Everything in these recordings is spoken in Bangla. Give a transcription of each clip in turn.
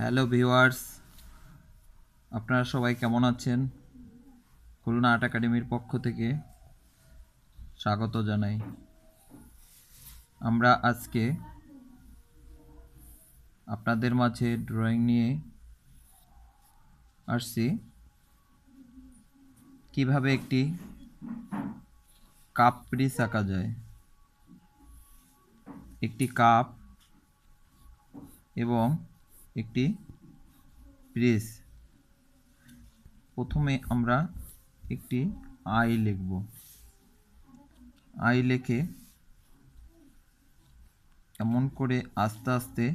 হ্যালো ভিউয়ার্স, আপনারা সবাই কেমন আছেন? খুলনা আর্ট একাডেমির পক্ষ থেকে স্বাগত জানাই। আমরা আজকে আপনাদের মাঝে ড্রয়িং নিয়ে আসছি। কীভাবে একটি কাপ পিরিস আঁকা যায়? একটি কাপ এবং একটি প্রেস প্রথমে আমরা একটি আই লিখব। আই লিখে এমন করে আস্তে আস্তে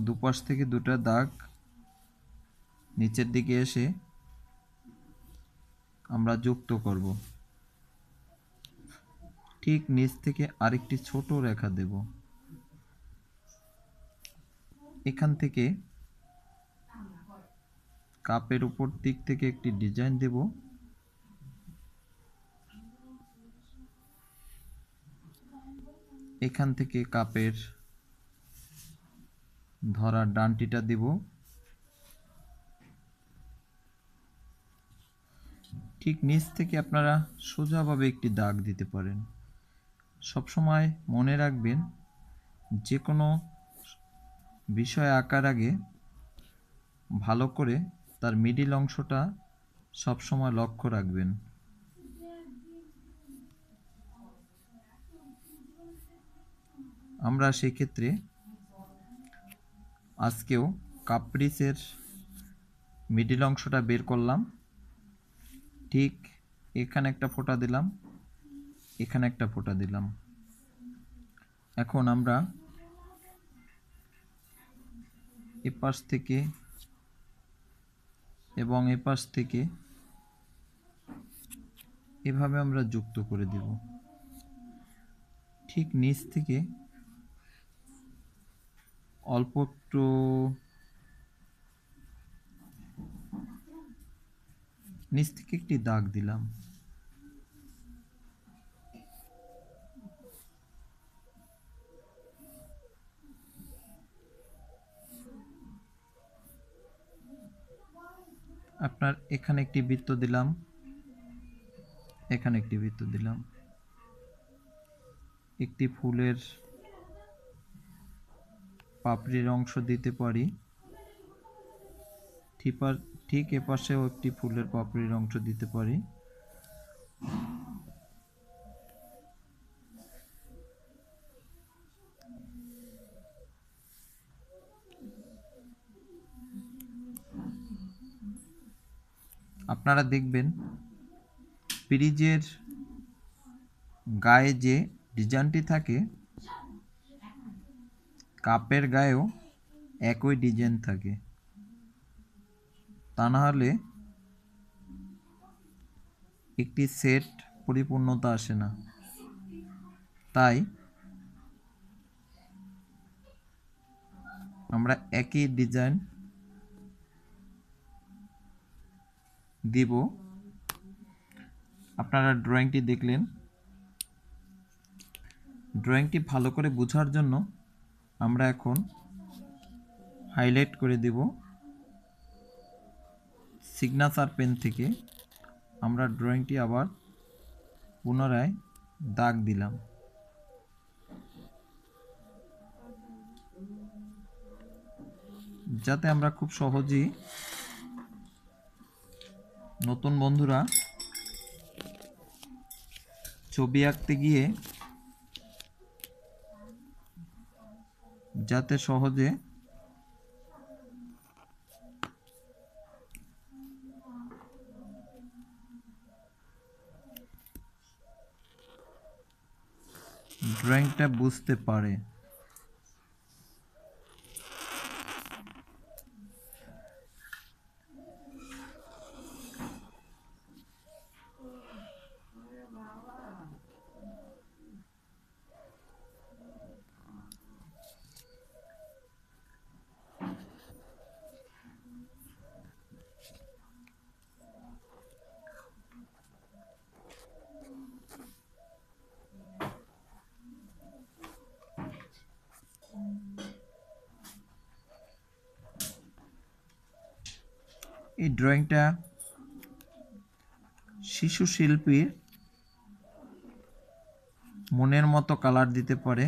দুপাশ থেকে দুটা দাগ নিচের দিকে এসে আমরা যুক্ত করব। ঠিক নিচ থেকে আরেকটি ছোট রেখা দেব। এখান থেকে কাপের উপর দিক থেকে একটি ডিজাইন দেব। এখান থেকে কাপের ধরার ডানটিটা দেব। ঠিক নিচ থেকে আপনারা সোজাভাবে একটি দাগ দিতে পারেন। সবসময় মনে রাখবেন যে কোনো বিষয় আঁকার আগে ভালো করে তার মিডিল অংশটা সবসময় লক্ষ্য রাখবেন। আমরা সেক্ষেত্রে আজকেও কাপ্রিসের মিডিল অংশটা বের করলাম। ঠিক এখানে একটা ফোঁটা দিলাম, এখানে একটা ফোঁটা দিলাম। এখন আমরা এপাশ থেকে এবং এপাশ থেকে এভাবে আমরা যুক্ত করে দেব। ঠিক নিচ থেকে অল্প একটু নিচ থেকে একটি দাগ দিলাম। আপনার এখানে একটি বৃত্ত দিলাম। এখানে একটি বৃত্ত দিলাম। একটি ফুলের পাপড়ির অংশ দিতে পারি। ঠিক এপাশেও একটি ফুলের পাপড়ির অংশ দিতে পারি। আপনারা দেখবেন ফ্রিজের গায়ে যে ডিজাইনটি থাকে, কাপের গায়েও একই ডিজাইন থাকে। তা না হলে একটি সেট পরিপূর্ণতা আসে না। তাই আমরা একই ডিজাইন দিব। আপনারা ড্রয়িংটি দেখলেন। ড্রয়িংটি ভালো করে বোঝার জন্য আমরা এখন হাইলাইট করে দেব। সিগনেচার পেন থেকে আমরা ড্রয়িংটি আবার পুনরায় দাগ দিলাম। যাতে আমরা খুব সহজেই নতুন বন্ধুরা ছবি আঁকতে গিয়ে যাতে সহজে ড্রয়িংটা বুঝতে পারে। এই ড্রয়িংটা শিশু শিল্পীর মনের মতো কালার দিতে পারে।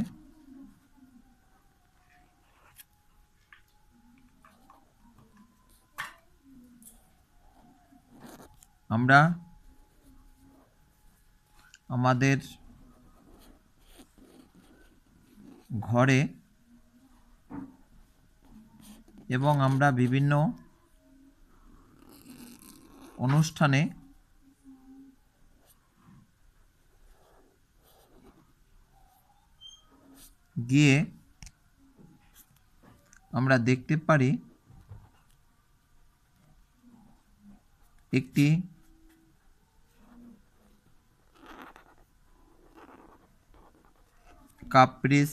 আমরা আমাদের ঘরে এবং আমরা বিভিন্ন অনুষ্ঠানে গিয়ে আমরা দেখতে পারি একটি কাপ্রিস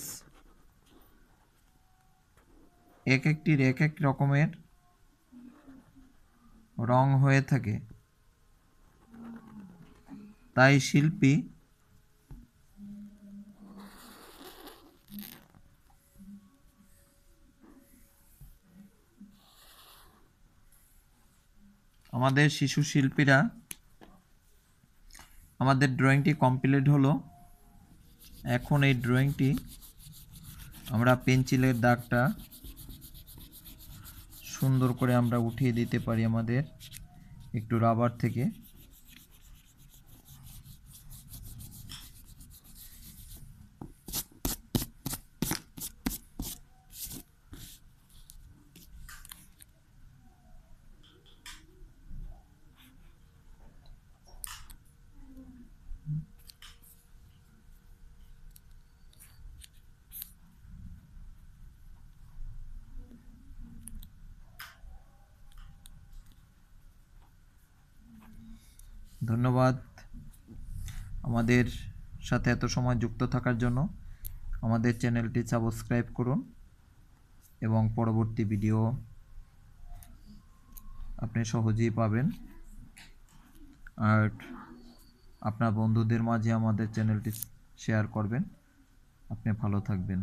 এক একটির এক এক রকমের রং হয়ে থাকে। তাই শিল্পী আমাদের শিশু শিল্পীরা আমাদের ড্রয়িংটি কমপ্লিট হলো। এখন এই ড্রয়িংটি আমরা পেন্সিলের দাগটা সুন্দর করে আমরা উঠিয়ে দিতে পারি আমাদের একটু রাবার থেকে। ধন্যবাদ আমাদের সাথে এত সময় যুক্ত থাকার জন্য। আমাদের চ্যানেলটি সাবস্ক্রাইব করুন এবং পরবর্তী ভিডিও আপনি সহজেই পাবেন। আর আপনার বন্ধুদের মাঝে আমাদের চ্যানেলটি শেয়ার করবেন। আপনি ভালো থাকবেন।